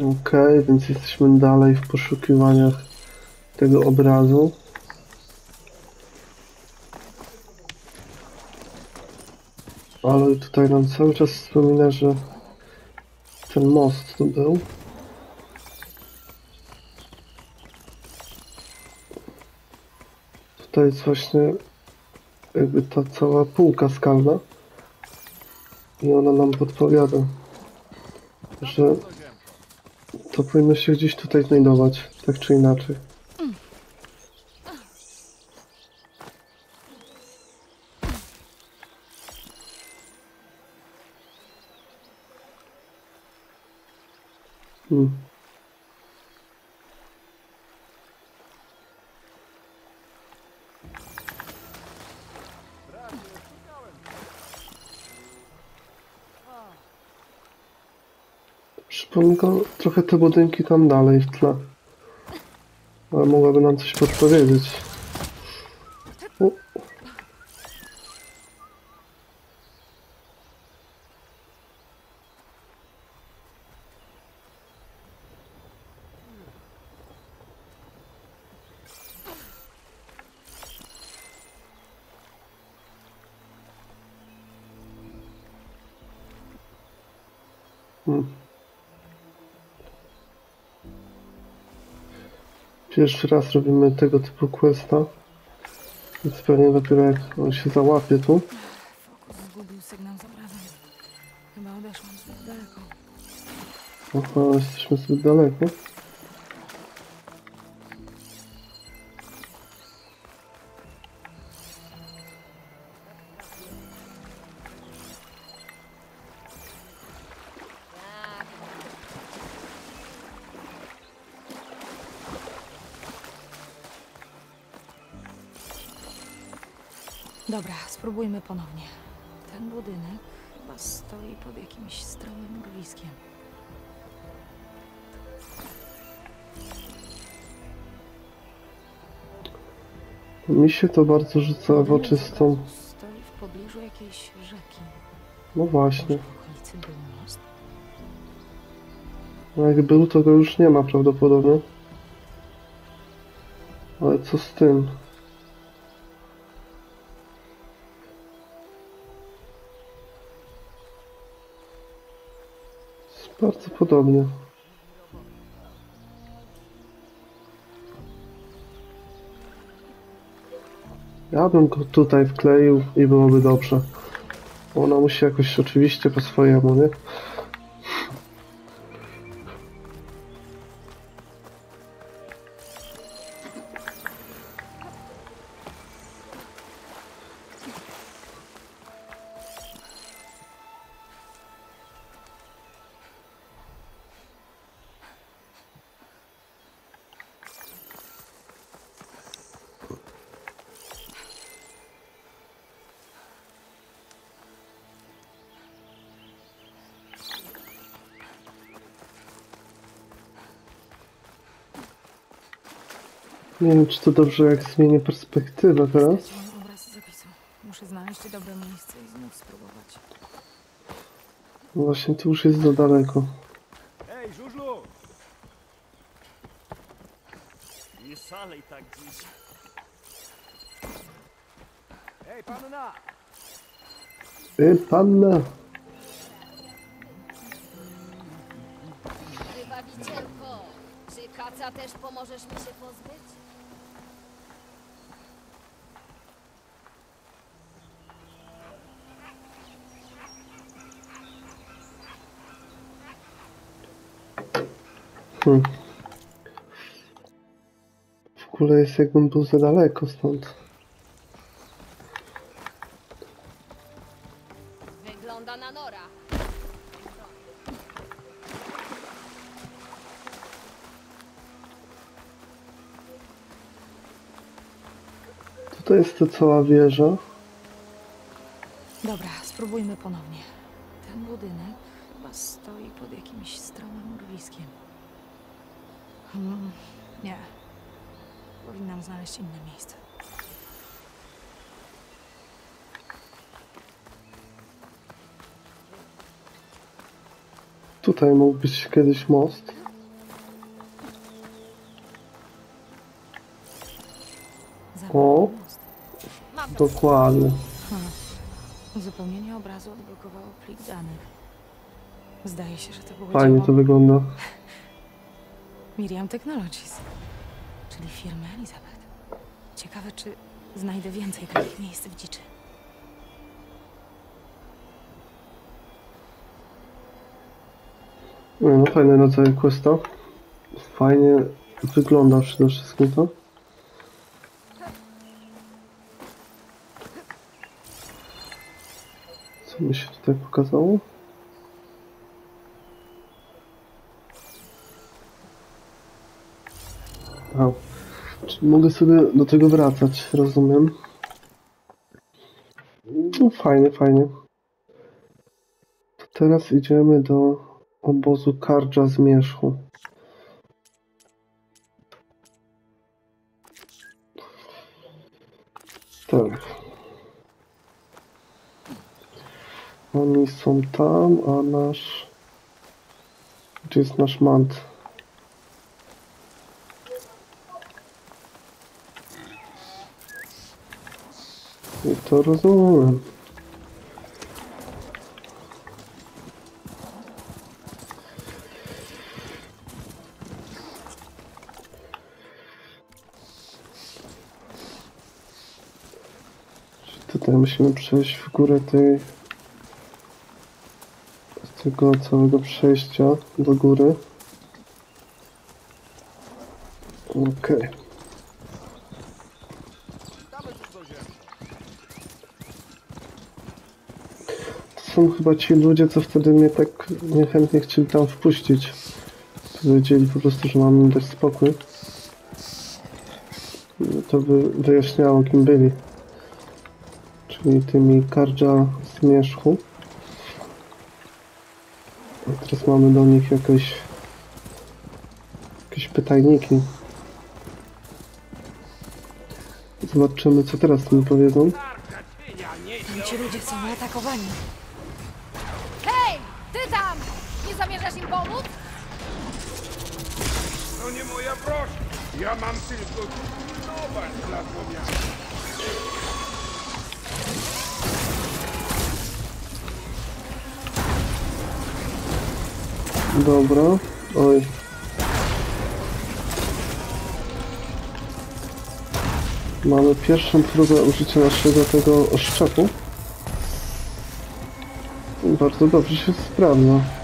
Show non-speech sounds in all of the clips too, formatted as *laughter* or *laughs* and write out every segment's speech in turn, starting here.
Okej, więc jesteśmy dalej w poszukiwaniach tego obrazu. Ale tutaj nam cały czas wspomina, że ten most tu był. Tutaj jest właśnie jakby ta cała półka skalna. I ona nam podpowiada, że to powinno się gdzieś tutaj znajdować, tak czy inaczej. Hmm. Przypomina trochę te budynki tam dalej w tle. Ale mogłaby nam coś podpowiedzieć. Pierwszy raz robimy tego typu questa. Więc pewnie dopiero jak on się załapie tu. Zgubił sygnał z obrazem. Chyba odeszłam zbyt daleko. Aha, jesteśmy zbyt daleko. Dobra, spróbujmy ponownie. Ten budynek chyba stoi pod jakimś stromym urwiskiem. Mi się to bardzo rzuca w oczy z tą... Stoi w pobliżu jakiejś rzeki. No właśnie. No jak był, to go już nie ma prawdopodobnie. Ale co z tym? Bardzo podobnie. Ja bym go tutaj wkleił i byłoby dobrze. Ona musi jakoś oczywiście po swojemu, nie? Nie wiem, czy to dobrze, jak zmienię perspektywę teraz. Straciłam obraz zapisu. Muszę znaleźć dobre miejsce i znów spróbować. No właśnie, tu już jest za daleko. Hej, żużlu! Nie szalej tak dziś. Hej, panna! Ej, panna! Wybawicielko, czy kaca też pomożesz mi się pozbyć? Hm. W ogóle jest jakbym był za daleko stąd. Wygląda na nora. Tutaj jest ta cała wieża. Dobra, spróbujmy ponownie. Mm, nie. Powinnam znaleźć inne miejsce. Tutaj mógł być kiedyś most. O, dokładnie. Hmm. Uzupełnienie obrazu odblokowało plik danych. Zdaje się, że to było. Fajnie to wygląda. Miriam Technologies, czyli firmy Elizabeth. Ciekawe, czy znajdę więcej takich miejsc w dziczy. Nie, No fajny rodzaj questa. Fajnie wygląda przede wszystkim to. Co mi się tutaj pokazało? Mogę sobie do tego wracać, rozumiem. No fajnie, fajnie. To teraz idziemy do obozu Kardża Zmierzchu. Tak. Oni są tam, a nasz... Gdzie jest nasz mant? To rozumiem. Tutaj musimy przejść w górę tej... z tego całego przejścia do góry. Okej. To są chyba ci ludzie, co wtedy mnie tak niechętnie chcieli tam wpuścić. Powiedzieli po prostu, że mam im dać spokój. No To by wyjaśniało, kim byli czyli tymi kardża zmierzchu. A teraz mamy do nich jakieś jakieś pytajniki. Zobaczymy co teraz mi powiedzą. Ci ludzie są atakowani. Nie moja prośba. Ja mam tylko pilnować dla Słowian. Dobra. Oj. Mamy pierwszą próbę użycia naszego tego oszczepu. Bardzo dobrze się sprawdza.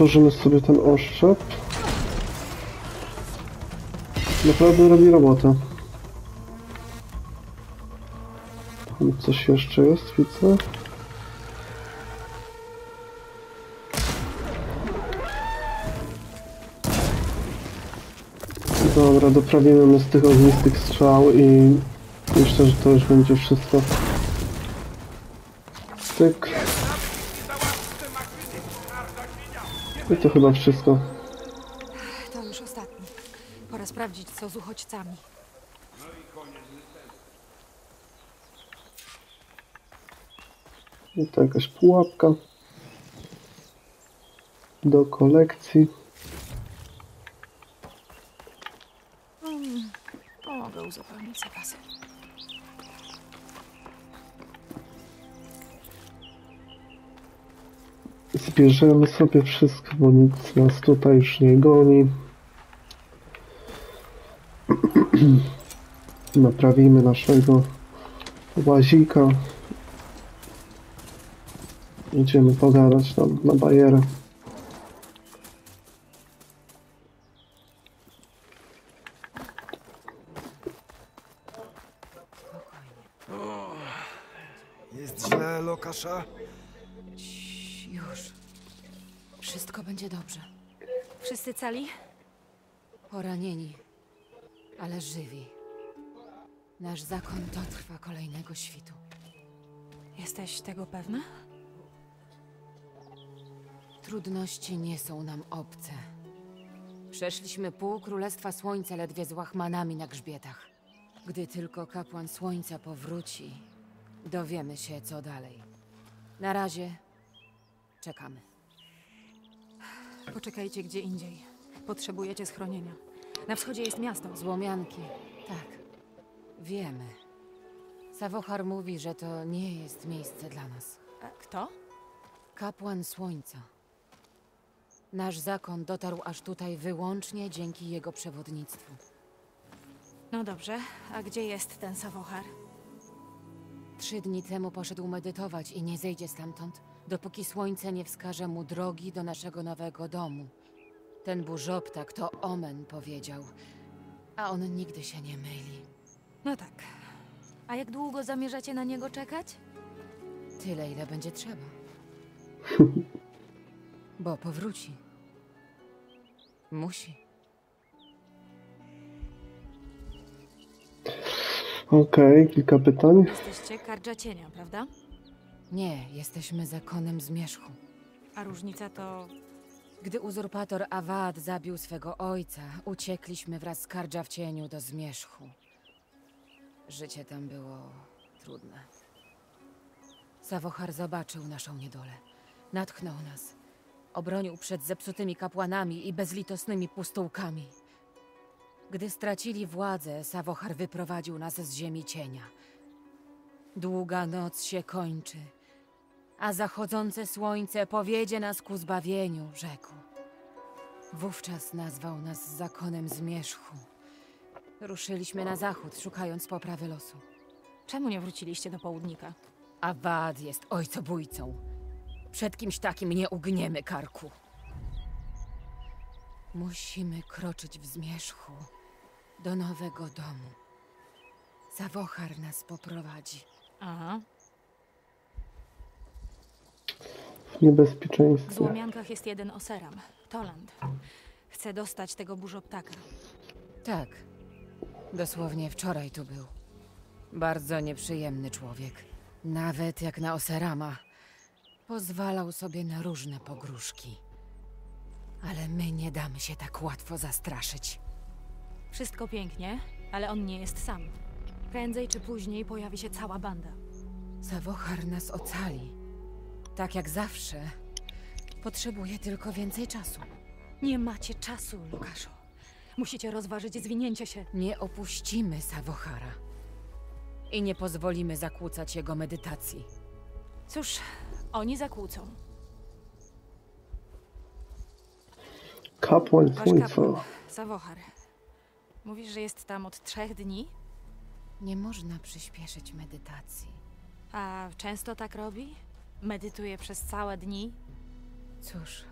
Wytworzymy sobie ten oszczep. Naprawdę robi robotę. Tam coś jeszcze jest, widzę. Dobra, doprawimy my z tych ognistych strzał i myślę, że to już będzie wszystko. Tyk. I to chyba wszystko. To już ostatni. Pora sprawdzić, co z uchodźcami. I to jakaś pułapka. Do kolekcji. Mogę uzupełnić zapasy. Zbierzemy sobie wszystko, bo nic nas tutaj już nie goni. *clears throat* Naprawimy naszego łazika. Idziemy pogadać tam na bajerę. Cali? Poranieni, ale żywi. Nasz zakon dotrwa kolejnego świtu. Jesteś tego pewna? Trudności nie są nam obce. Przeszliśmy pół Królestwa Słońca ledwie z łachmanami na grzbietach. Gdy tylko kapłan Słońca powróci, dowiemy się, co dalej. Na razie czekamy. Poczekajcie gdzie indziej. Potrzebujecie schronienia. Na wschodzie jest miasto. Złomianki, tak. Wiemy. Sawochar mówi, że to nie jest miejsce dla nas. A kto? Kapłan Słońca. Nasz zakon dotarł aż tutaj wyłącznie dzięki jego przewodnictwu. No dobrze, a gdzie jest ten Sawochar? Trzy dni temu poszedł medytować i nie zejdzie stamtąd, dopóki słońce nie wskaże mu drogi do naszego nowego domu. Ten burzoptak to Omen powiedział, a on nigdy się nie myli. No tak. A jak długo zamierzacie na niego czekać? Tyle, ile będzie trzeba. *laughs* Bo powróci. Musi. Okej, kilka pytań. Jesteście Kardża Cienia, prawda? Nie, jesteśmy zakonem zmierzchu. A różnica to... Gdy uzurpator Awad zabił swego ojca, uciekliśmy wraz z Kardża w cieniu do zmierzchu. Życie tam było trudne. Sawochar zobaczył naszą niedolę. Natchnął nas. Obronił przed zepsutymi kapłanami i bezlitosnymi pustułkami. Gdy stracili władzę, Sawochar wyprowadził nas z ziemi cienia. Długa noc się kończy, a zachodzące słońce powiedzie nas ku zbawieniu, rzekł. Wówczas nazwał nas zakonem zmierzchu. Ruszyliśmy na zachód, szukając poprawy losu. Czemu nie wróciliście do południka? Awad jest ojcobójcą. Przed kimś takim nie ugniemy karku. Musimy kroczyć w zmierzchu do nowego domu. Sawochar nas poprowadzi. Aha. W W niebezpieczeństwie. Złomiankach jest jeden oseram. Toland. Chce dostać tego burzoptaka. Tak. Dosłownie wczoraj tu był. Bardzo nieprzyjemny człowiek. Nawet jak na Oserama. Pozwalał sobie na różne pogróżki. Ale my nie damy się tak łatwo zastraszyć. Wszystko pięknie, ale on nie jest sam. Prędzej czy później pojawi się cała banda. Sawochar nas ocali. Tak jak zawsze. Potrzebuje tylko więcej czasu. Nie macie czasu, Lukaszu. Musicie rozważyć zwinięcie się. Nie opuścimy Sawochara. I nie pozwolimy zakłócać jego medytacji. Cóż, oni zakłócą. Kapłan Wasz kapłan, Sawochar. Mówisz, że jest tam od trzech dni? Nie można przyspieszyć medytacji. A często tak robi? Medytuje przez całe dni? Cóż,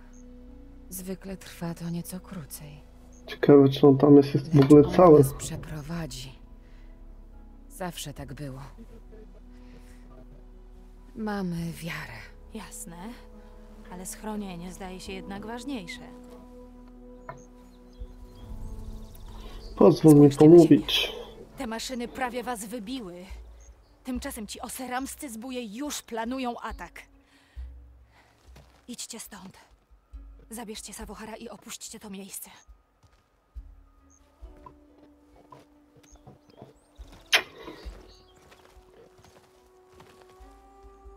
zwykle trwa to nieco krócej. Ciekawe, czy on tam jest, jest w ogóle cały. nas przeprowadzi. Zawsze tak było. Mamy wiarę. Jasne, ale schronienie zdaje się jednak ważniejsze. Pozwól mi Spójrzcie na pomówić. Te maszyny prawie was wybiły. Tymczasem ci oseramscy zbóje już planują atak. Idźcie stąd. Zabierzcie Sawochara i opuśćcie to miejsce.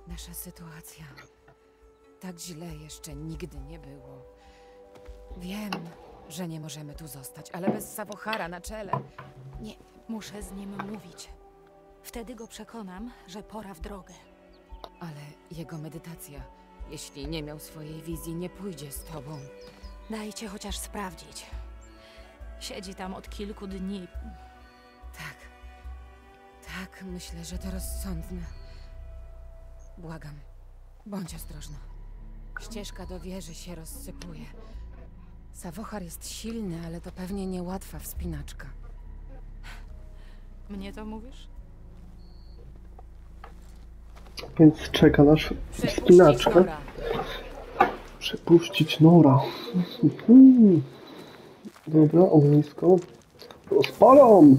Nasza sytuacja. Tak źle jeszcze nigdy nie było. Wiem, że nie możemy tu zostać, ale bez Sawochara na czele. Nie, Muszę z nim mówić. Wtedy go przekonam, że pora w drogę. ale jego medytacja, jeśli nie miał swojej wizji, nie pójdzie z tobą. Dajcie chociaż sprawdzić. Siedzi tam od kilku dni. Tak. Tak, myślę, że to rozsądne. Błagam. Bądź ostrożna. Ścieżka do wieży się rozsypuje. Sawochar jest silny, ale to pewnie niełatwa wspinaczka. Mnie to mówisz? Więc czeka nas wspinaczka. Przepuścić Nora. Mhm. Dobra, ognisko. Rozpalam!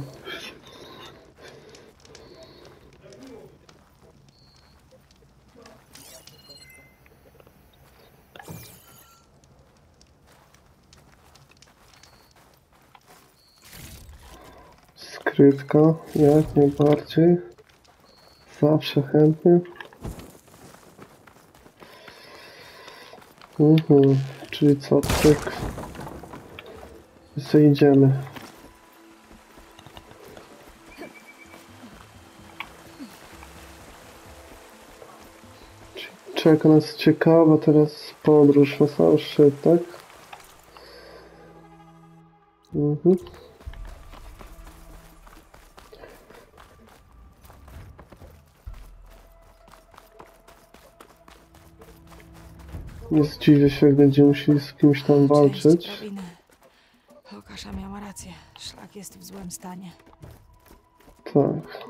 Skrytka, jak najbardziej. Zawsze chętnie. Mhm, czyli co, tyk. Zejdziemy. Czeka nas ciekawa teraz podróż na sam szczyt, tak? Mhm. Nie zdziwię się, jak będziemy musieli z kimś tam walczyć. Drabiny. Lokasza miała rację. Szlak jest w złym stanie. Tak.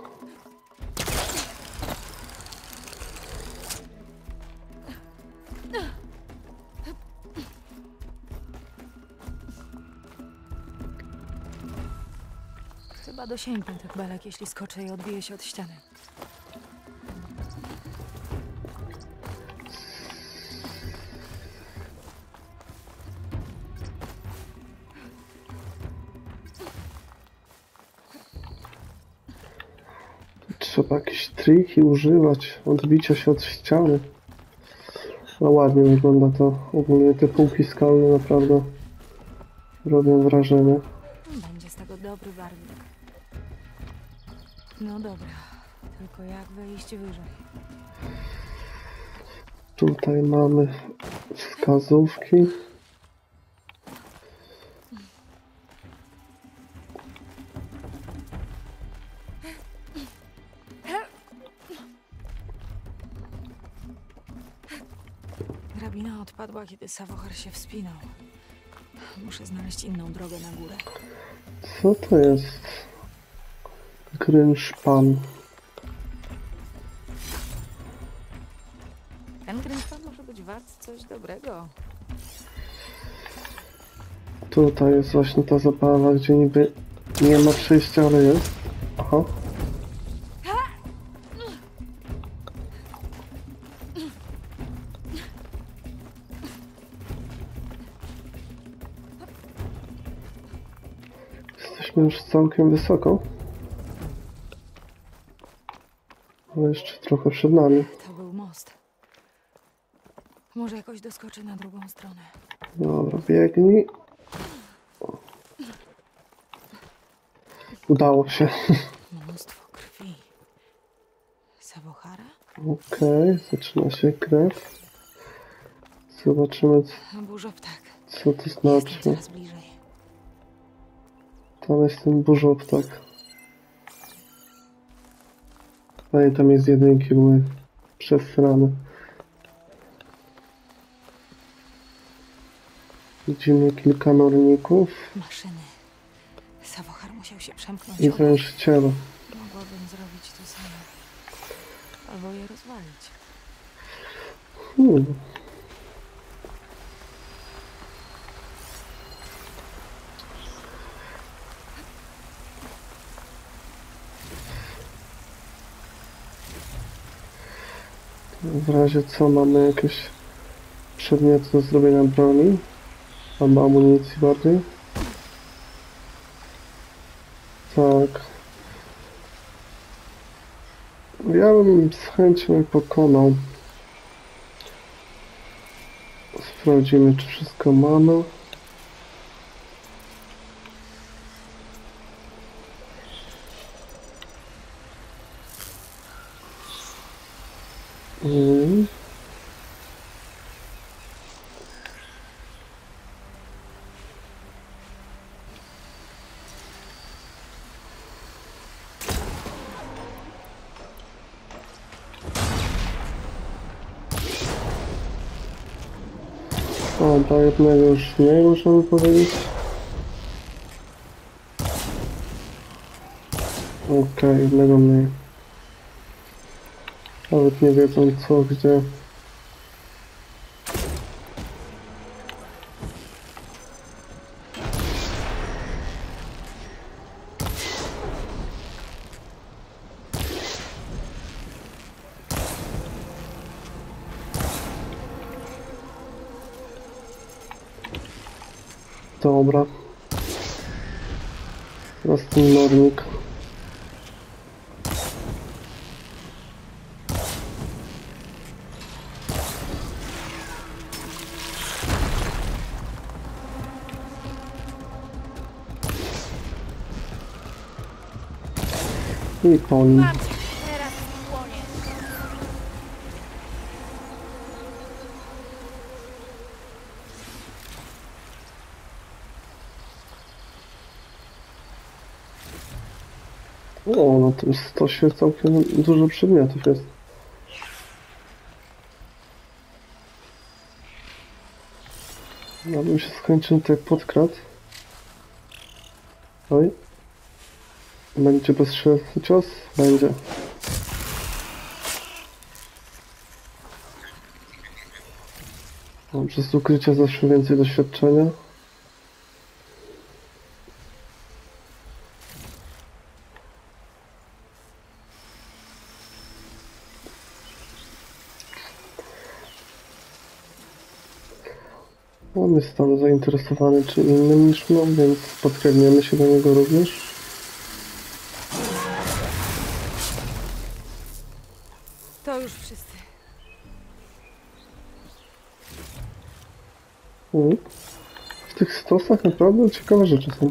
Chyba dosięgnie tych belek, jeśli skoczę i odbiję się od ściany. Trzeba jakieś triki używać, odbicia się od ściany. No ładnie wygląda to. Ogólnie te półki skalne naprawdę robią wrażenie. Będzie z tego dobry barwnik. No dobra, tylko jak wejść wyżej? Tutaj mamy wskazówki. Kiedy Sawochar się wspinał. Muszę znaleźć inną drogę na górę. Co to jest? Grynszpan. Ten grynszpan może być wart coś dobrego. Tutaj jest właśnie ta zabawa, gdzie niby nie ma przejścia, ale jest. Aha. Już całkiem wysoko. Ale jeszcze trochę przed nami. To był most. Może jakoś doskoczę na drugą stronę. Dobra, biegnij. Udało się. Mnóstwo krwi. Okej, zaczyna się krew. Zobaczymy, c- Burzoptak. co to znaczy. Tam jest ten burzoptak. Ej, tam jest jedynki, były przesrane. Widzimy kilka norników Maszyny. Sawochar musiał się przemknąć. i wręcz ciało. Mogłabym zrobić to samo. Albo je rozwalić. Hmm. W razie co mamy jakieś przedmioty do zrobienia broni albo amunicji bardziej. Tak. Ja bym z chęcią pokonał. Sprawdzimy, czy wszystko mamy. Mm. O, do mniej możemy powiedzieć. Okej, jednego mniej. Nawet nie wiedzą co, gdzie. Dobra. Teraz ten nornik. I. Mam cię! Teraz płonie! O, na tym stosie całkiem dużo przedmiotów jest. Ja bym się skończył tutaj podkrat. Oj. Będzie bezstrzelny cios? Będzie. Mam przez ukrycie zawsze więcej doświadczenia. On jest tam zainteresowany czym innym niż my, więc podkręgniemy się do niego również. To już wszyscy. W tych stosach naprawdę ciekawe rzeczy są.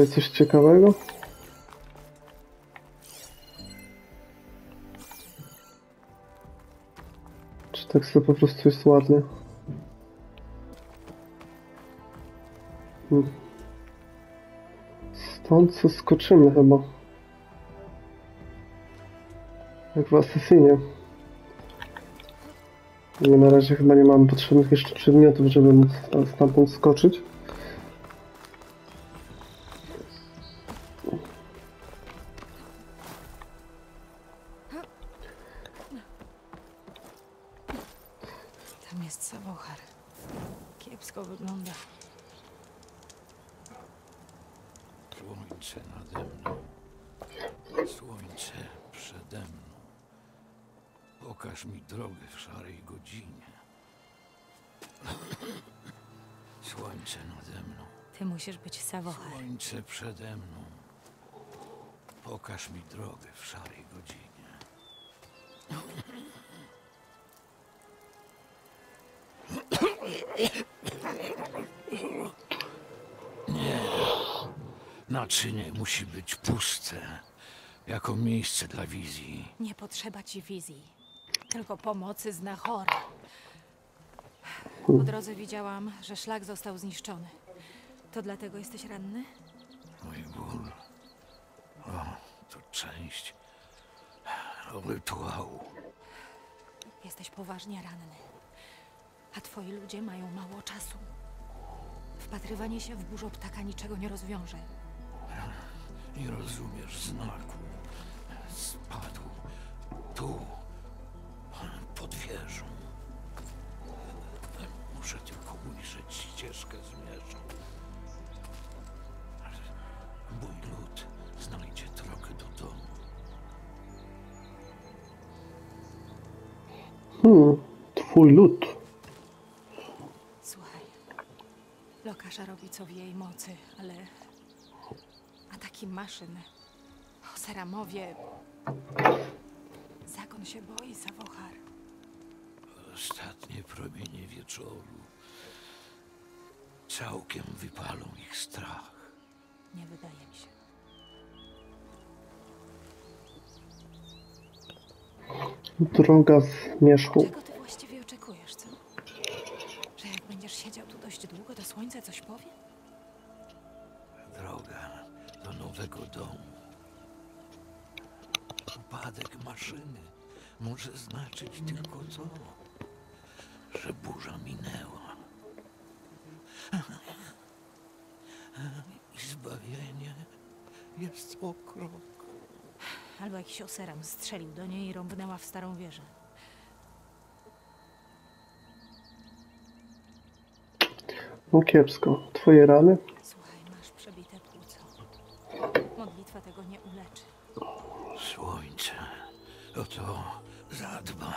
Tutaj coś ciekawego? Czy tak sobie po prostu jest ładnie? Hmm. Stąd co skoczymy chyba. Jak w Assassinie. Nie, na razie chyba nie mamy potrzebnych jeszcze przedmiotów, żeby móc sta- stamtąd skoczyć. Przede mną. Pokaż mi drogę w szarej godzinie. Naczynie musi być puste, jako miejsce dla wizji. Nie potrzeba ci wizji. Tylko pomocy z Nahora. Po drodze widziałam, że szlak został zniszczony. To dlatego jesteś ranny? Rytuału. Jesteś poważnie ranny. A twoi ludzie mają mało czasu. Wpatrywanie się w burzoptaka niczego nie rozwiąże. Nie rozumiesz znaku. Spadł tu, pod wieżą. Muszę tylko ujrzeć ścieżkę zmierzą. Twój lud. Słuchaj. Lokasza robi co w jej mocy, ale ataki maszyn, Oseramowie... Zakon się boi, Sawochar. Ostatnie promienie wieczoru całkiem wypalą ich strach. Nie wydaje mi się. Droga z Mieszku. Strzelił do niej i rąbnęła w starą wieżę. No kiepsko. Twoje rany? Słuchaj, masz przebite płuco. Modlitwa tego nie uleczy. Słońce o to zadba.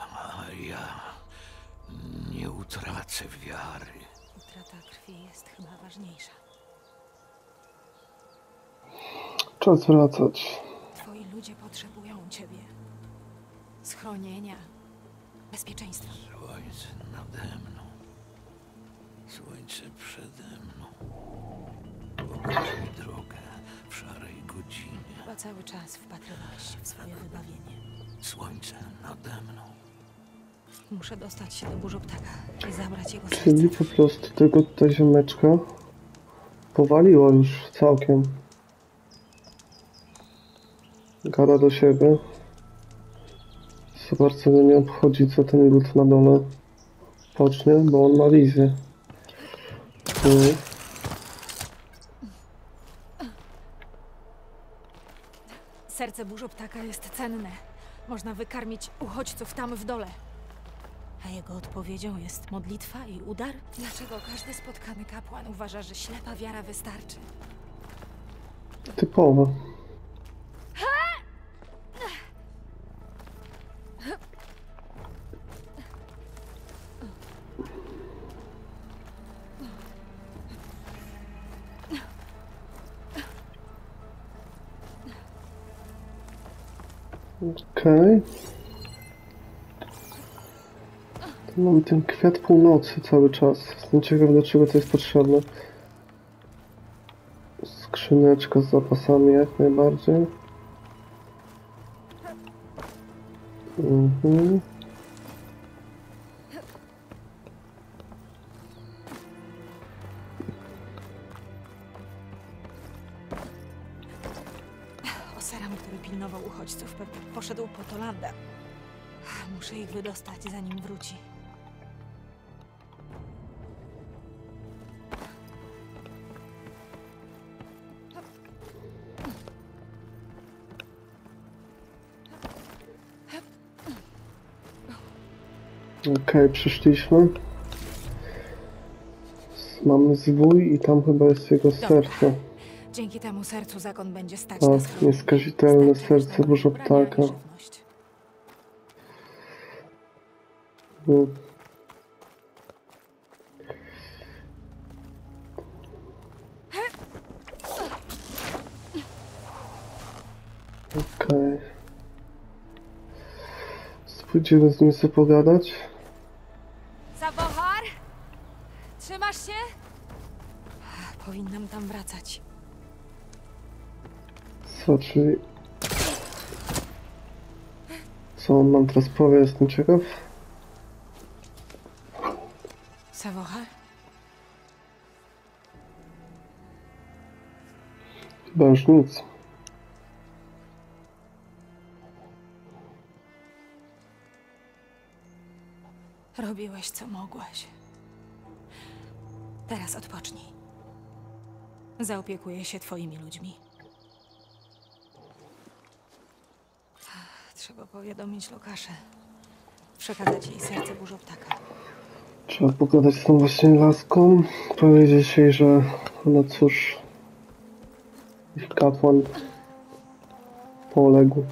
A ja nie utracę wiary. Utrata krwi jest chyba ważniejsza. Czas wracać. Swoje wybawienie. Słońce nade mną. Muszę dostać się do burzoptaka i zabrać jego serce. Czyli po prostu tego tutaj ziomeczka powaliło już całkiem. Gada do siebie. Za bardzo go nie obchodzi co ten lud na dole pocznie, bo on ma wizję. Mm. Serce burzoptaka jest cenne. Można wykarmić uchodźców tam w dole. A jego odpowiedzią jest modlitwa i udar? Dlaczego każdy spotkany kapłan uważa, że ślepa wiara wystarczy? Typowo. Okej. Tu Mam ten kwiat północy cały czas. Jestem ciekaw do czego to jest potrzebne. Skrzyneczka z zapasami jak najbardziej. Mhm. Okej, przyszliśmy. Mamy zwój i tam chyba jest jego serce. Dzięki temu sercu zakon będzie stać O, na nieskazitelne Starczy serce znaleźć burzoptaka. ubrania i żywność. Mm. Okej. Spójdziemy z nim sobie pogadać. Tam wracać. Co, czyli... Co on nam teraz powie, jestem ciekaw. Sawochar? Chyba już nic. Robiłeś co mogłeś. Teraz odpocznij. Zaopiekuję się twoimi ludźmi. Trzeba powiadomić Lokaszę. Przekazać jej serce burzoptaka. Trzeba pogadać z tą właśnie laską. Powiedzieć jej, że no cóż, ich kapłan poległ.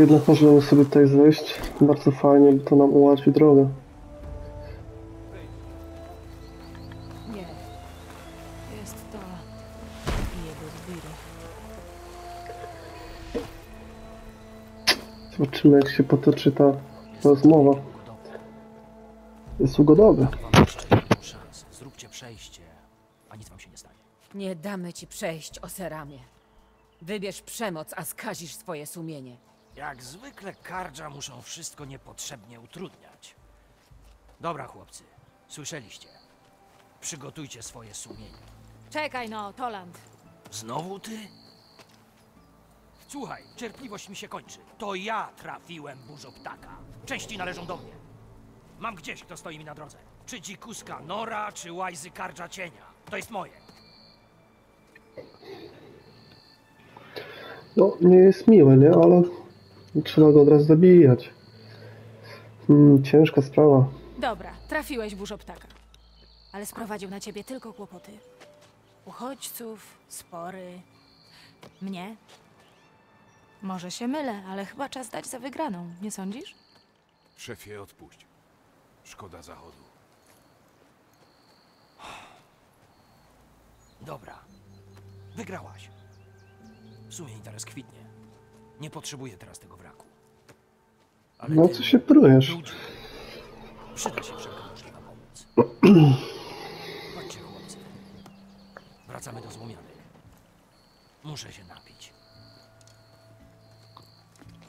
Jednak możemy sobie tutaj zejść? Bardzo fajnie, bo to nam ułatwi drogę. Nie. Jest to jego zbiry. Zobaczymy, jak się potoczy ta rozmowa. Jest ugodowy. Wam jeszcze jedną szansę. Zróbcie przejście, a nic wam się nie stanie. Nie damy ci przejść, Oseramie. Wybierz przemoc, a skazisz swoje sumienie. Jak zwykle kardża muszą wszystko niepotrzebnie utrudniać. Dobra, chłopcy, słyszeliście. Przygotujcie swoje sumienie. Czekaj no, Toland. Znowu ty? Słuchaj, cierpliwość mi się kończy. To ja trafiłem burzoptaka. Części należą do mnie. Mam gdzieś, kto stoi mi na drodze. Czy dzikuska Nora, czy łajzy kardża cienia. To jest moje. No, nie jest miły, nie? Ale trzeba go od razu zabijać. Hmm, ciężka sprawa. Dobra, trafiłeś burzoptaka. Ale sprowadził na ciebie tylko kłopoty. Uchodźców, spory. Mnie? Może się mylę, ale chyba czas dać za wygraną, nie sądzisz? Szefie, odpuść. Szkoda zachodu. Dobra. Wygrałaś. W sumie interes kwitnie. Nie potrzebuję teraz tego wraku. Ale No ty, co się prujesz? Przyda się wszelka możliwa pomoc. *clears throat* Chodźcie, chłopcy. Wracamy do złomianek. Muszę się napić.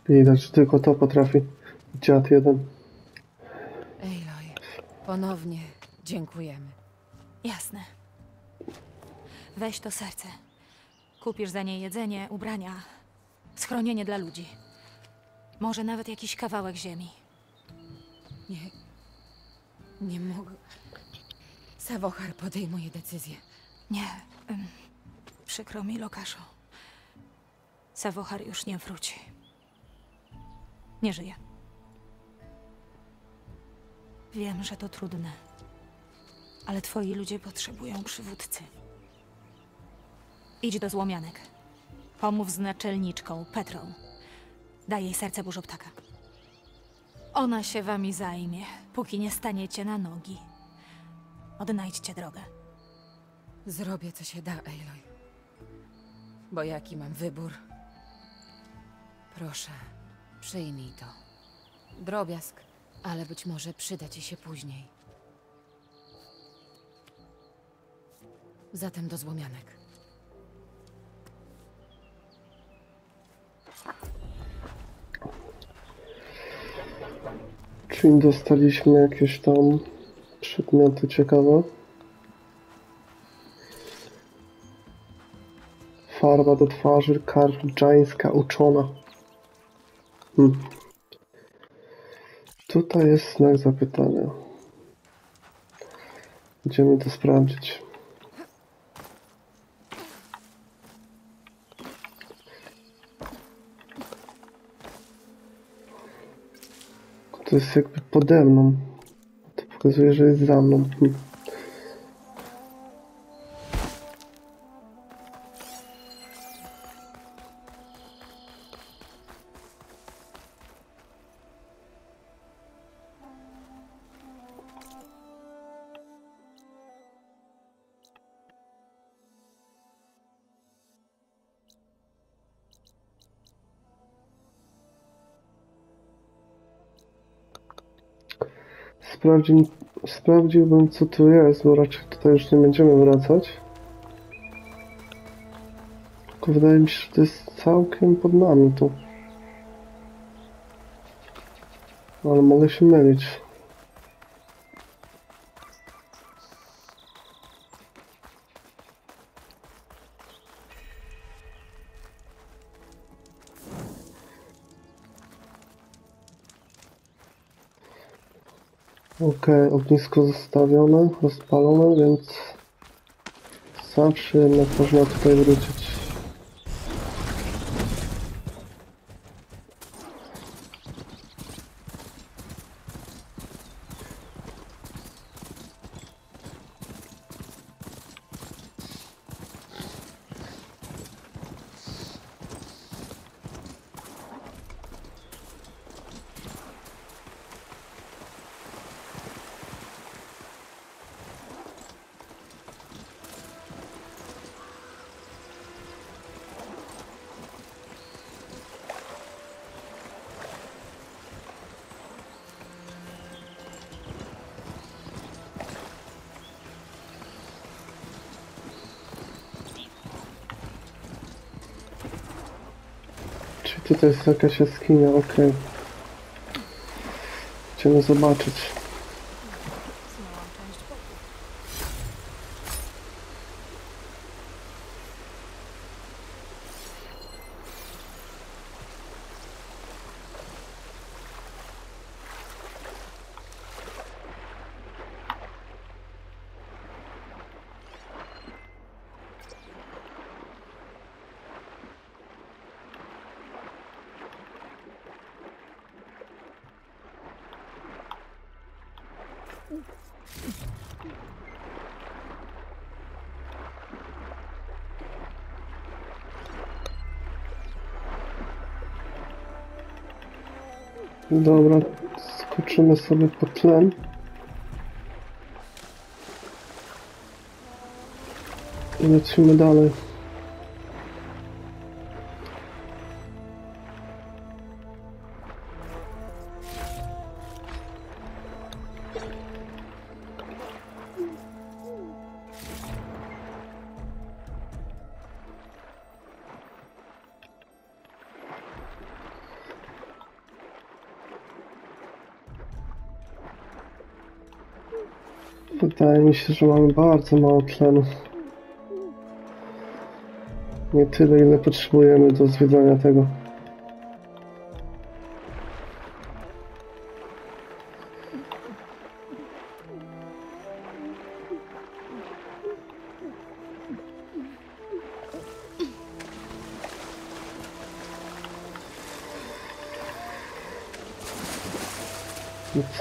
Widać, że tylko to potrafi. Dziad jeden. Ejloj, ponownie dziękujemy. Jasne. Weź to serce. Kupisz za nie jedzenie, ubrania, schronienie dla ludzi. Może nawet jakiś kawałek ziemi. Nie. Nie mogę. Sawochar podejmuje decyzję. Nie. ym, przykro mi, Lokaszo. Sawochar już nie wróci. Nie żyje. Wiem, że to trudne. Ale twoi ludzie potrzebują przywódcy. Idź do złomianek. Pomów z naczelniczką, Petrą. Daj jej serce burzoptaka. Ona się wami zajmie, póki nie staniecie na nogi. Odnajdźcie drogę. Zrobię, co się da, Ejloj. Bo jaki mam wybór? Proszę, przyjmij to. Drobiazg, ale być może przyda ci się później. Zatem do złomianek. Czyli dostaliśmy jakieś tam przedmioty ciekawe. Farba do twarzy, kardżańska uczona. Hmm. Tutaj jest znak zapytania. Idziemy to sprawdzić. To jest jakby pode mną. To pokazuje, że jest za mną. Sprawdzi, sprawdziłbym co tu jest, bo raczej tutaj już nie będziemy wracać. Tylko wydaje mi się, że to jest całkiem pod nami tu. Ale mogę się mylić. Okej, ognisko zostawione, rozpalone, więc zawsze jednak można tutaj wrócić. Tutaj jest jakaś jaskinia, okej. Chcemy zobaczyć. Dobra, skoczymy sobie po tlen. I lecimy dalej. Się, że mamy bardzo mało tlenu. Nie tyle, ile potrzebujemy do zwiedzania tego.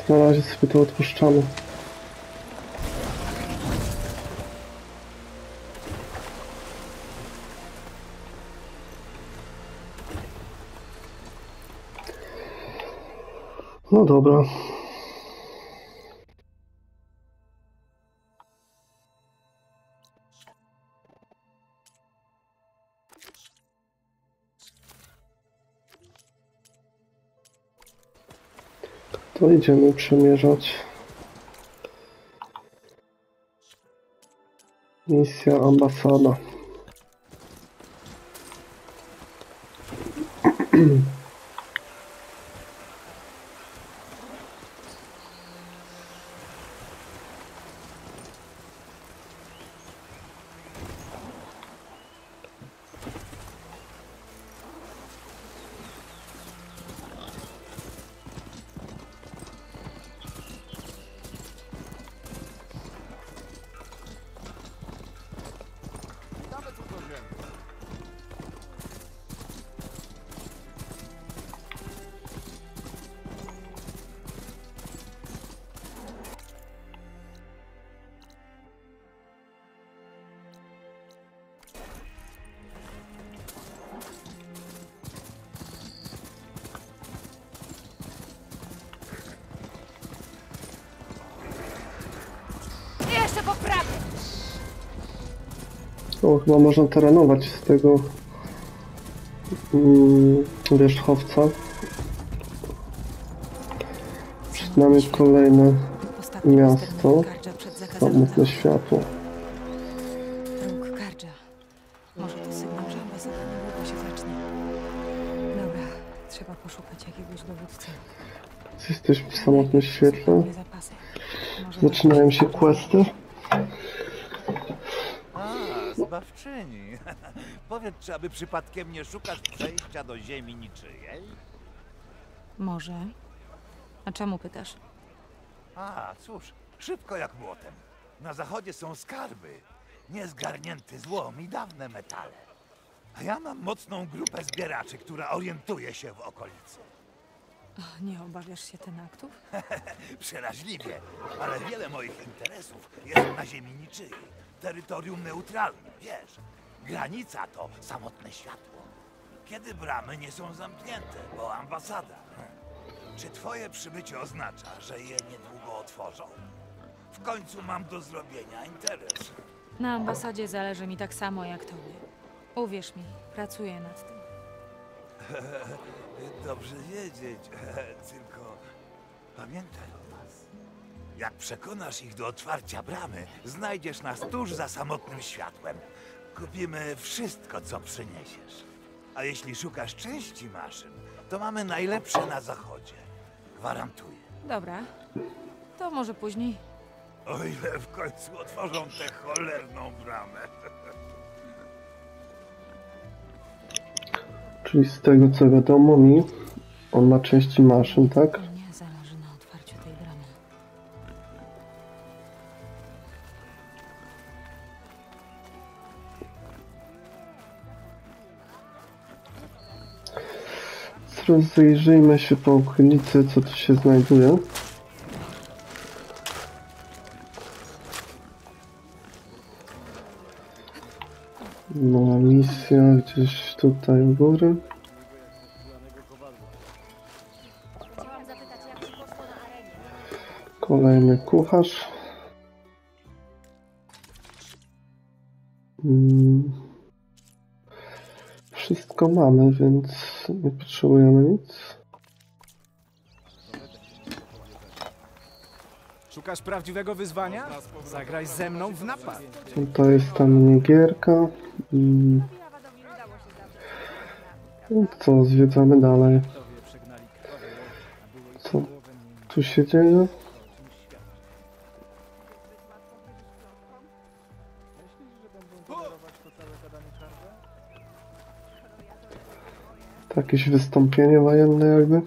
Na razie sobie to odpuszczamy. No dobra. To idziemy przemierzać. Misja ambasada. O, chyba można terenować z tego mm, wierzchowca. Przed nami kolejne Miasto. samotne światło. Róg Kardża. Może to sygnał, że ambasada niedługo się zacznie. Dobra, trzeba poszukać jakiegoś dowódcy. Jesteśmy w samotnym świetle. Zaczynają się questy. A, zbawczyni. Powiedz, czy aby przypadkiem nie szukasz przejścia do ziemi niczyjej? Może. A czemu pytasz? A, cóż, szybko jak młotem. Na zachodzie są skarby, niezgarnięty złom i dawne metale. A ja mam mocną grupę zbieraczy, która orientuje się w okolicy. Nie obawiasz się tenaktów? *laughs* Przeraźliwie, ale wiele moich interesów jest na ziemi niczyjej. Terytorium neutralne, wiesz. Granica to samotne światło. Kiedy bramy nie są zamknięte, bo ambasada. Czy twoje przybycie oznacza, że je niedługo otworzą? W końcu mam do zrobienia interes. Na ambasadzie zależy mi tak samo jak tobie. Uwierz mi, pracuję nad tym. *laughs* Dobrze wiedzieć, *laughs* tylko pamiętaj o nas. Jak przekonasz ich do otwarcia bramy, znajdziesz nas tuż za samotnym światłem. Kupimy wszystko, co przyniesiesz. A jeśli szukasz części maszyn, to mamy najlepsze na zachodzie. Gwarantuję. Dobra. To może później. O ile w końcu otworzą tę cholerną bramę. Czyli z tego co wiadomo mi, on ma części maszyn, tak? Rozejrzyjmy się po okolicy, co tu się znajduje. No, misja gdzieś tutaj u góry. Kolejny kucharz. Mm. Wszystko mamy, więc nie potrzebujemy nic. Szukasz prawdziwego wyzwania? Zagraj ze mną w napad. To jest ta minigierka. Mm. No Co, zwiedzamy dalej. Co tu się dzieje? Jakieś wystąpienie wojenne jakby?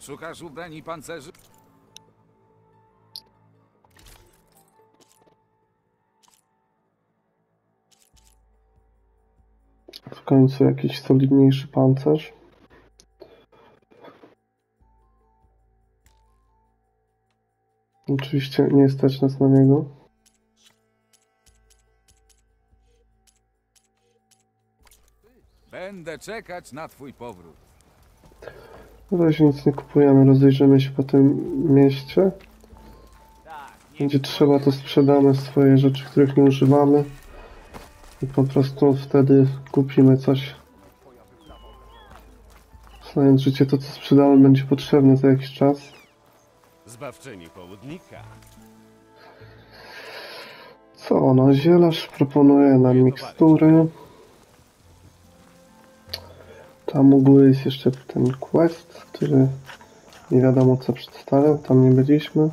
Szukasz ubrań i pancerzy? W końcu jakiś solidniejszy pancerz. Oczywiście nie stać nas na niego. Będę czekać na twój powrót. Na razie nic nie kupujemy, rozejrzymy się po tym mieście. Będzie trzeba, to sprzedamy swoje rzeczy, których nie używamy. I po prostu wtedy kupimy coś. Znając życie, to co sprzedamy będzie potrzebne za jakiś czas. Zbawczyni południka. Co no, zielarz proponuje nam mikstury. Tam u góry jest jeszcze ten quest, który nie wiadomo co przedstawiał, tam nie byliśmy.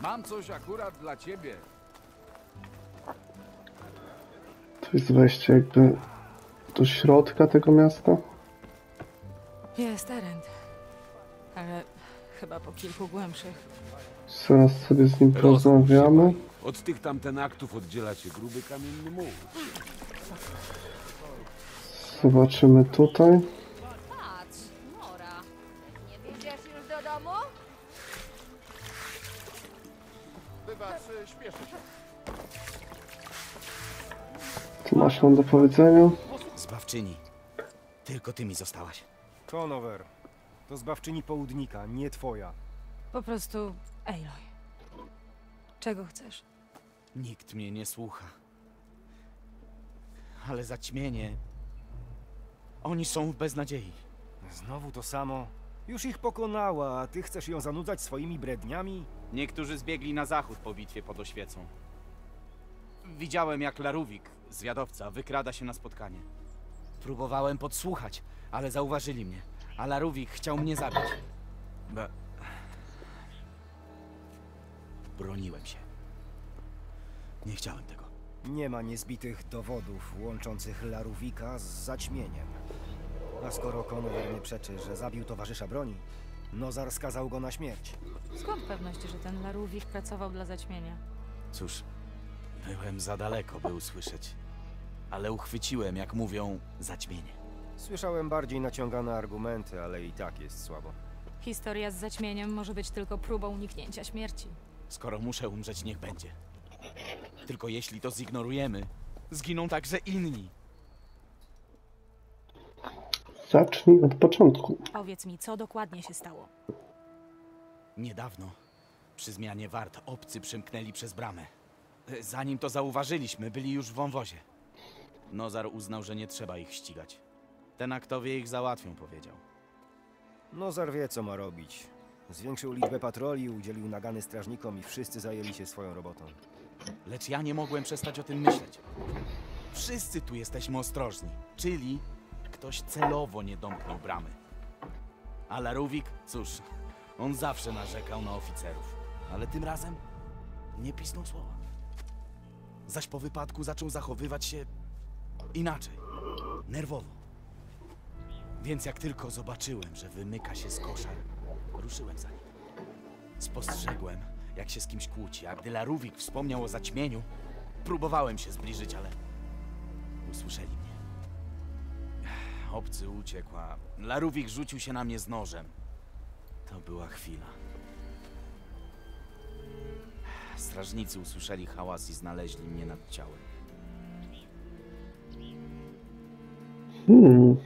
Mam coś akurat dla ciebie. To jest wejście jakby do środka tego miasta. Jest Erend. Ale chyba po kilku głębszych. Zaraz sobie z nim porozmawiamy. Od tych tamten aktów oddziela cię gruby kamienny mur. Zobaczymy tutaj. Patrz, Nora. Nie wyjdziesz już do domu? Wybacz, śpieszę się. Co masz nam do powiedzenia? Zbawczyni. Tylko ty mi zostałaś. Konover. To zbawczyni południka, nie twoja. Po prostu Aloy. Czego chcesz? Nikt mnie nie słucha. Ale zaćmienie. Oni są w beznadziei. Znowu to samo. Już ich pokonała, a ty chcesz ją zanudzać swoimi bredniami? Niektórzy zbiegli na zachód po bitwie pod oświecą. Widziałem, jak Larówik, zwiadowca, wykrada się na spotkanie. Próbowałem podsłuchać, ale zauważyli mnie. A Larówik chciał mnie zabić. Be... Broniłem się. Nie chciałem tego. Nie ma niezbitych dowodów łączących Larówika z zaćmieniem. A skoro Konover nie przeczy, że zabił towarzysza broni, Nozar skazał go na śmierć. Skąd pewność, że ten Larówik pracował dla zaćmienia? Cóż, byłem za daleko, by usłyszeć. Ale uchwyciłem, jak mówią, zaćmienie. Słyszałem bardziej naciągane argumenty, ale i tak jest słabo. Historia z zaćmieniem może być tylko próbą uniknięcia śmierci. Skoro muszę umrzeć, niech będzie. Tylko jeśli to zignorujemy, zginą także inni. Zacznij od początku. Powiedz mi, co dokładnie się stało? Niedawno, przy zmianie wart, obcy przymknęli przez bramę. Zanim to zauważyliśmy, byli już w wąwozie. Nozar uznał, że nie trzeba ich ścigać. Ten aktowie ich załatwią, powiedział. Nozar wie, co ma robić. Zwiększył liczbę patroli, udzielił nagany strażnikom i wszyscy zajęli się swoją robotą. Lecz ja nie mogłem przestać o tym myśleć. Wszyscy tu jesteśmy ostrożni, czyli ktoś celowo nie domknął bramy. A Larówik, cóż, on zawsze narzekał na oficerów, ale tym razem nie pisnął słowa. Zaś po wypadku zaczął zachowywać się inaczej, nerwowo. Więc jak tylko zobaczyłem, że wymyka się z koszar, ruszyłem za nim. Spostrzegłem, jak się z kimś kłóci, a gdy Larówik wspomniał o zaćmieniu, próbowałem się zbliżyć, ale usłyszeli mnie. Obcy uciekł, a Larówik rzucił się na mnie z nożem. To była chwila. Strażnicy usłyszeli hałas i znaleźli mnie nad ciałem. Hmm.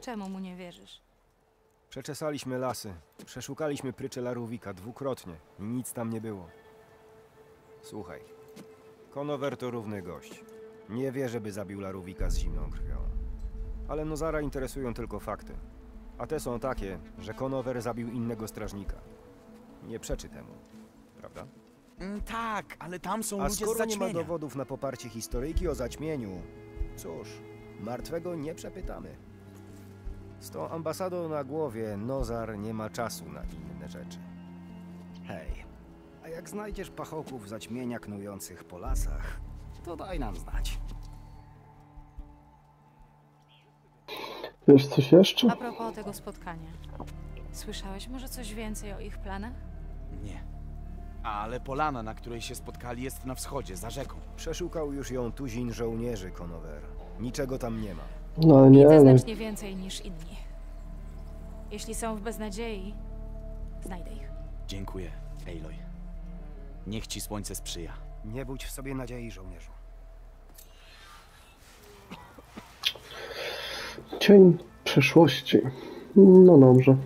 Czemu mu nie wierzysz? Przeczesaliśmy lasy, przeszukaliśmy prycze Larówika dwukrotnie i nic tam nie było. Słuchaj, Konower to równy gość. Nie wie, żeby zabił Larówika z zimną krwią. Ale Nozara interesują tylko fakty. A te są takie, że Konower zabił innego strażnika. Nie przeczy temu, prawda? Mm, tak, ale tam są A ludzie z skoro nie ma zaćmienia. dowodów na poparcie historyjki o zaćmieniu, cóż, martwego nie przepytamy. Z tą ambasadą na głowie Nozar nie ma czasu na inne rzeczy. Hej, a jak znajdziesz pachołków zaćmienia knujących po lasach, to daj nam znać. Wiesz coś jeszcze? A propos tego spotkania. Słyszałeś może coś więcej o ich planach? Nie. Ale polana, na której się spotkali, jest na wschodzie, za rzeką. Przeszukał już ją tuzin żołnierzy, Konower. Niczego tam nie ma. No ale nie, Widzę ale znacznie więcej niż inni. Jeśli są w beznadziei, znajdę ich. Dziękuję, Aloy. Niech ci słońce sprzyja. Nie budź w sobie nadziei, żołnierzu. cień przeszłości. No dobrze.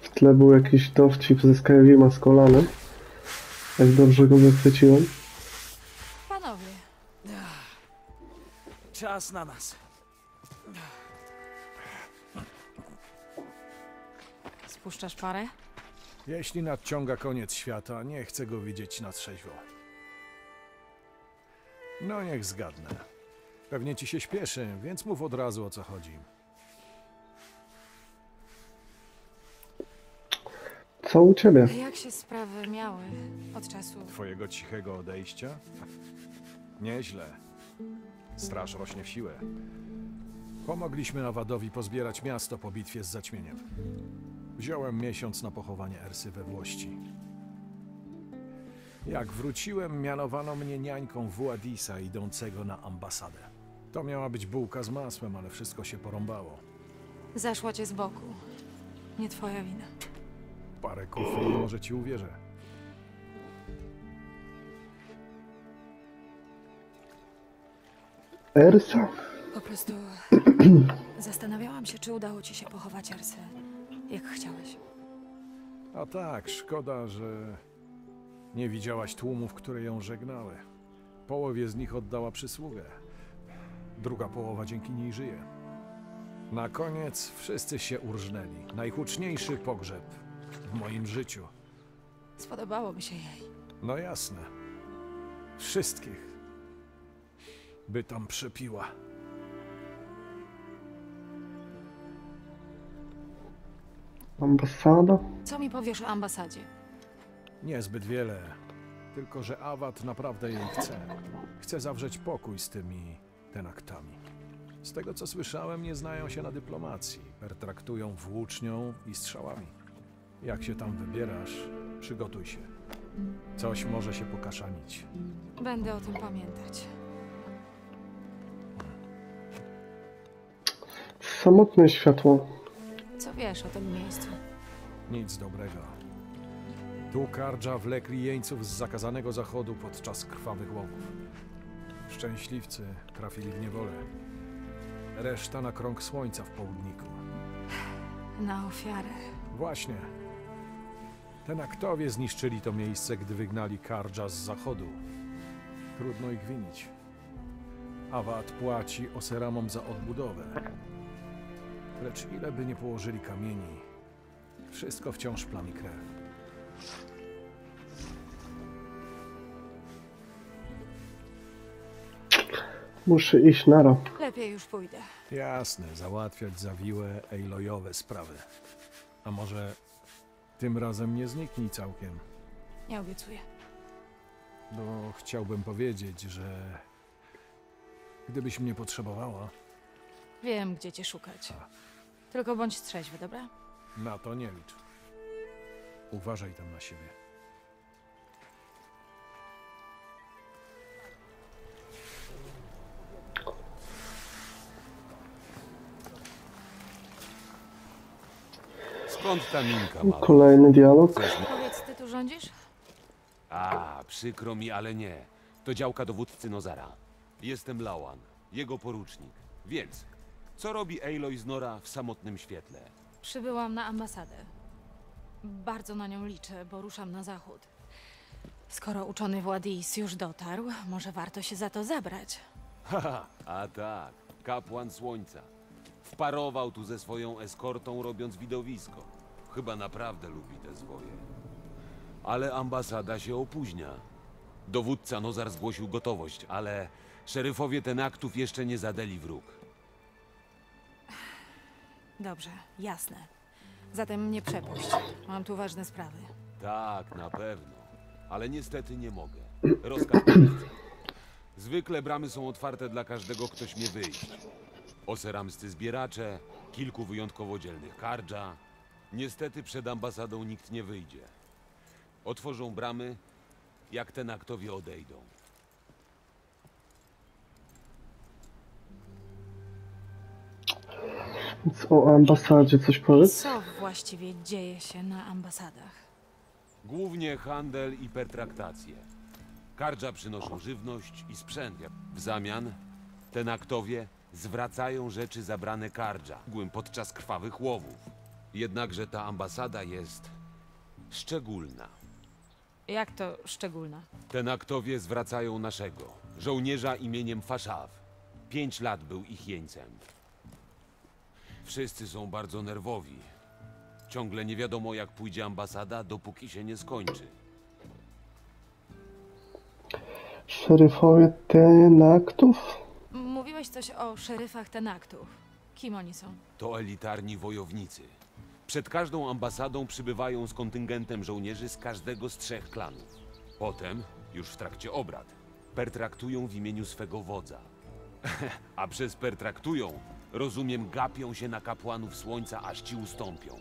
W tle był jakiś dowcip ze Skyrima z kolanem. Jak dobrze go wychwyciłem. Panowie, Czas na nas. spuszczasz parę? Jeśli nadciąga koniec świata, nie chcę go widzieć na trzeźwo. No niech zgadnę. Pewnie ci się śpieszy, więc mów od razu o co chodzi. Co u ciebie? Jak się sprawy miały od czasu? Twojego cichego odejścia? Nieźle. Straż rośnie w siłę. Pomogliśmy Nawadowi pozbierać miasto po bitwie z zaćmieniem. Wziąłem miesiąc na pochowanie Ersy we Włości. Jak wróciłem, mianowano mnie niańką Wuadisa idącego na ambasadę. To miała być bułka z masłem, ale wszystko się porąbało. Zaszła cię z boku. Nie twoja wina. Parę kufli i może ci uwierzę. Ersa? Po prostu *clears throat* zastanawiałam się, czy udało ci się pochować Ersę, jak chciałeś. A tak, szkoda, że nie widziałaś tłumów, które ją żegnały. Połowie z nich oddała przysługę. Druga połowa dzięki niej żyje. Na koniec wszyscy się urżnęli. Najhuczniejszy pogrzeb w moim życiu. Spodobało mi się jej. No jasne. Wszystkich. By tam przepiła. Ambasada? Co mi powiesz o ambasadzie? Niezbyt wiele. Tylko, że Awad naprawdę jej chce. Chce zawrzeć pokój z tymi tenaktami. Z tego co słyszałem, nie znają się na dyplomacji. Pertraktują włócznią i strzałami. Jak się tam wybierasz, przygotuj się. Coś może się pokaszanić. Będę o tym pamiętać. Samotne światło. Co wiesz o tym miejscu? Nic dobrego. Tu Kardża wlekli jeńców z zakazanego zachodu podczas krwawych łowów. Szczęśliwcy trafili w niewolę. Reszta na krąg słońca w południku. Na ofiarę. Właśnie. Tenaktowie zniszczyli to miejsce, gdy wygnali Kardża z zachodu. Trudno ich winić. Awad płaci Oseramom za odbudowę. Lecz ile by nie położyli kamieni, wszystko wciąż plami krew. Muszę iść, nara. Lepiej już pójdę. Jasne, załatwiać zawiłe, ejlojowe sprawy. A może tym razem nie zniknij całkiem? Nie obiecuję. No, chciałbym powiedzieć, że gdybyś mnie potrzebowała, Wiem, gdzie cię szukać. Tylko bądź trzeźwy, dobra? na to nie licz. Uważaj tam na siebie. Skąd ta minka, mała? Kolejny dialog. Powiedz, ty tu rządzisz? A, przykro mi, ale nie. To działka dowódcy Nozara. Jestem Lawan, jego porucznik. Więc, co robi Aloy z Nora w samotnym świetle? Przybyłam na ambasadę. Bardzo na nią liczę, bo ruszam na zachód. Skoro uczony Władis już dotarł, może warto się za to zabrać. *laughs* Haha, a tak, kapłan słońca. Wparował tu ze swoją eskortą, robiąc widowisko. Chyba naprawdę lubi te zwoje. Ale ambasada się opóźnia. Dowódca Nozar zgłosił gotowość, ale szeryfowie Tenaktów jeszcze nie zadeli wróg. Dobrze, jasne. Zatem mnie przepuść. Mam tu ważne sprawy. Tak, na pewno. Ale niestety nie mogę. Rozkaz. *clears throat* Zwykle bramy są otwarte dla każdego, kto śmie wyjść. Oseramscy zbieracze, kilku wyjątkowo dzielnych kardża. Niestety przed ambasadą nikt nie wyjdzie. Otworzą bramy, jak ten aktowie odejdą. Więc o ambasadzie coś powiedz? Co właściwie dzieje się na ambasadach? Głównie handel i pertraktacje. Kardża przynoszą żywność i sprzęt. W zamian ten aktowie zwracają rzeczy zabrane kardża głym podczas krwawych łowów. Jednakże ta ambasada jest szczególna. Jak to szczególna? Ten aktowie zwracają naszego, żołnierza imieniem Faszaw. Pięć lat był ich jeńcem. Wszyscy są bardzo nerwowi. Ciągle nie wiadomo, jak pójdzie ambasada, dopóki się nie skończy. Szeryfowie Tenaktów? Mówiłeś coś o szeryfach Tenaktów. Kim oni są? To elitarni wojownicy. Przed każdą ambasadą przybywają z kontyngentem żołnierzy z każdego z trzech klanów. Potem, już w trakcie obrad, pertraktują w imieniu swego wodza. *laughs* A przez pertraktują, rozumiem, gapią się na kapłanów słońca, aż ci ustąpią.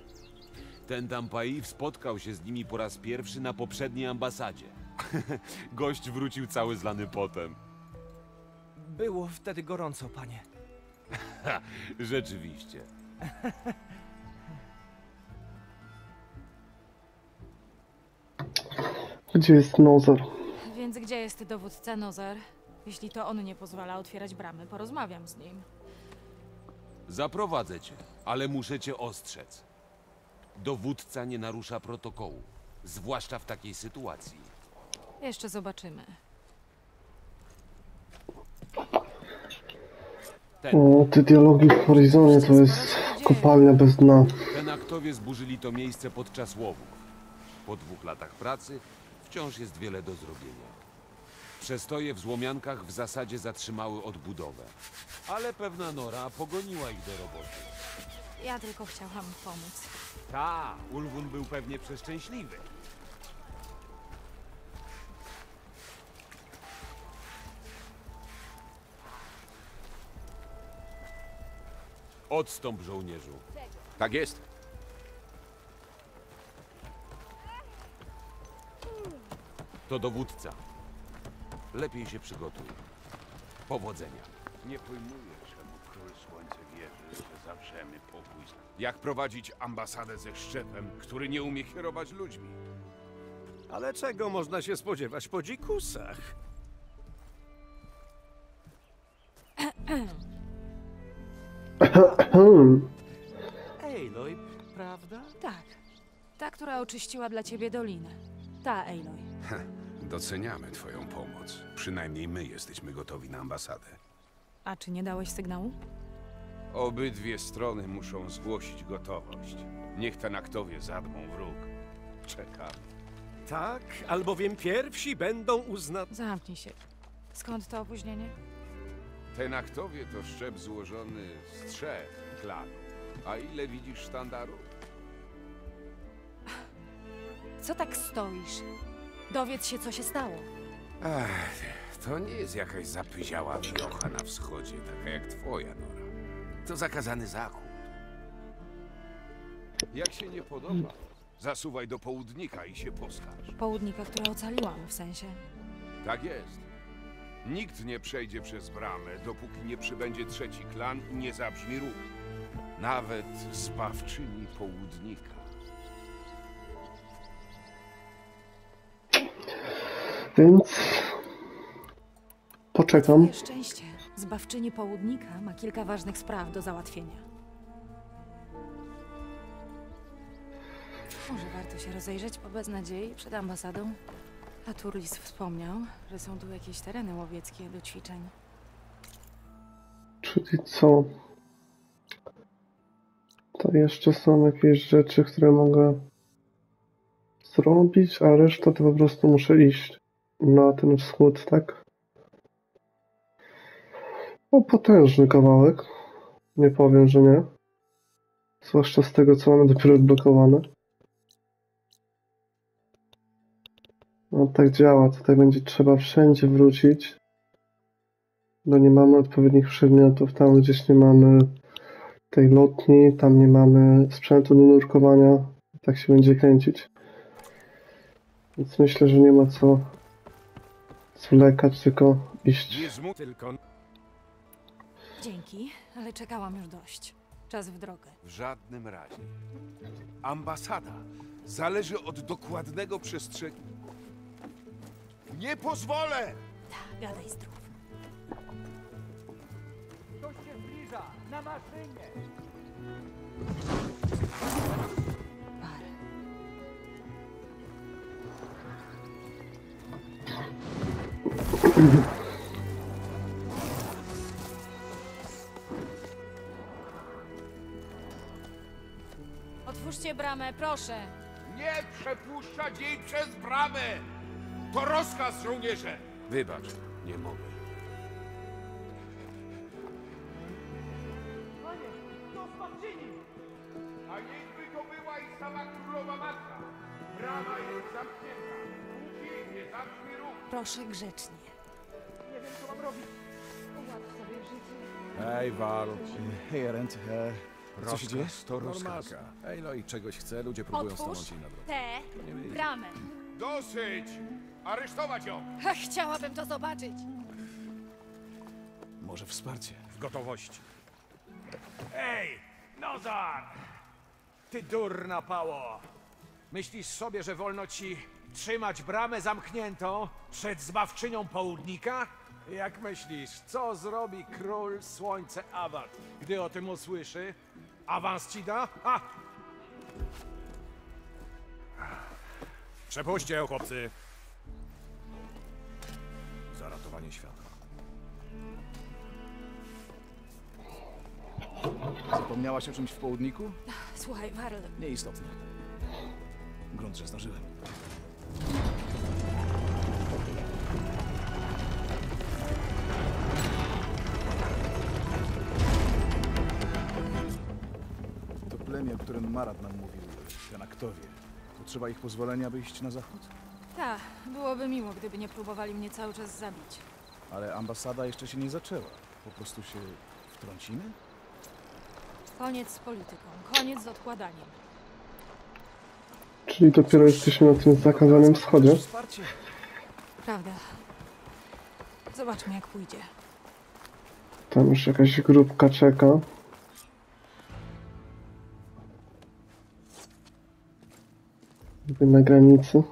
Ten Tampaif spotkał się z nimi po raz pierwszy na poprzedniej ambasadzie. *laughs* Gość wrócił cały zlany potem. Było wtedy gorąco, panie. Ha, rzeczywiście. Gdzie jest Nozar? Więc gdzie jest dowódca Nozar? Jeśli to on nie pozwala otwierać bramy, porozmawiam z nim. Zaprowadzę cię, ale muszę cię ostrzec. Dowódca nie narusza protokołu, zwłaszcza w takiej sytuacji. Jeszcze zobaczymy. O, te dialogi w Horizonie to jest kopalnia bez dna. ten aktowie zburzyli to miejsce podczas łowów. Po dwóch latach pracy wciąż jest wiele do zrobienia. Przestoje w złomiankach w zasadzie zatrzymały odbudowę. Ale pewna Nora pogoniła ich do roboty. Ja tylko chciałam pomóc. Ta, Ulwun był pewnie przeszczęśliwy. Odstąp, żołnierzu. Tak jest. To dowódca. Lepiej się przygotuj. Powodzenia. Nie pojmuję, czemu król słońce wierzy, że zawrzemy pokój. Jak prowadzić ambasadę ze szczepem, który nie umie kierować ludźmi? Ale czego można się spodziewać po dzikusach? Hmm. Aloy, prawda? Tak, tak która oczyściła dla ciebie dolinę. Ta, Aloy. Doceniamy twoją pomoc. Przynajmniej my jesteśmy gotowi na ambasadę. A czy nie dałeś sygnału? Obydwie strony muszą zgłosić gotowość. Niech tenaktowie zadmą wróg. Czekam. Tak, albowiem pierwsi będą uznani. Zamknij się. Skąd to opóźnienie? Tenaktowie to szczep złożony z trzech klanów. A ile widzisz sztandarów? Co tak stoisz? Dowiedz się, co się stało. Ach, to nie jest jakaś zapyziała wiocha na wschodzie, taka jak twoja, Nora. To zakazany zachód. Jak się nie podoba, zasuwaj do południka i się poskarż. Południka, która ocaliłam, w sensie. Tak jest. Nikt nie przejdzie przez bramę, dopóki nie przybędzie trzeci klan i nie zabrzmi róg. Nawet zbawczyni południka. Więc poczekam. Szczęście. Zbawczyni południka ma kilka ważnych spraw do załatwienia. Może warto się rozejrzeć po beznadziei przed ambasadą? A Turlis wspomniał, że są tu jakieś tereny łowieckie do ćwiczeń. Czyli co? To jeszcze są jakieś rzeczy, które mogę zrobić, a reszta to po prostu muszę iść na ten wschód, tak? O, potężny kawałek. Nie powiem, że nie. Zwłaszcza z tego, co mamy dopiero odblokowane. No tak działa. Tutaj będzie trzeba wszędzie wrócić. Bo nie mamy odpowiednich przedmiotów. Tam gdzieś nie mamy tej lotni, tam nie mamy sprzętu do nurkowania. Tak się będzie kręcić. Więc myślę, że nie ma co zwlekać, tylko iść. Dzięki, ale czekałam już dość. Czas w drogę. w żadnym razie. Ambasada zależy od dokładnego przestrzegania. Nie pozwolę! Gadaj zdrów. Na maszynie! Otwórzcie bramę, proszę. Nie przepuszczać jej przez bramę! To rozkaz, żołnierze! Wybacz, nie mogę. Sama królowa matka. Brama jest zamknięta. Póki nie zabrzmi ruch. Proszę grzecznie. Nie wiem, co mam robić. Ułatw sobie życie. Ej, Val. Hej, Erend, e, co się dzieje? To rozmarka. Ej, no i czegoś chce, ludzie próbują stanąć jej na drodze. Tę bramę. Dosyć! Aresztować ją! Chciałabym to zobaczyć. Może wsparcie. W gotowości. Ej, Nozar! Ty durna pało! Myślisz sobie, że wolno ci trzymać bramę zamkniętą przed zbawczynią południka? Jak myślisz, co zrobi król słońce Awad, gdy o tym usłyszy? Awans ci da? A! Przepuśćcie chłopcy. Za ratowanie świata. Zapomniałaś o czymś w południku? Słuchaj, Warl, Nieistotne. Grunt, że zdążyłem. To plemię, o którym Marat nam mówił, Tenaktowie. To trzeba ich pozwolenia, by iść na zachód? tak, byłoby miło, gdyby nie próbowali mnie cały czas zabić. Ale ambasada jeszcze się nie zaczęła. Po prostu się wtrącimy? Koniec z polityką, koniec z odkładaniem. Czyli dopiero jesteśmy na tym zakazanym wschodzie. Prawda. Zobaczmy, jak pójdzie. Tam już jakaś grupka czeka. Jakby na granicy.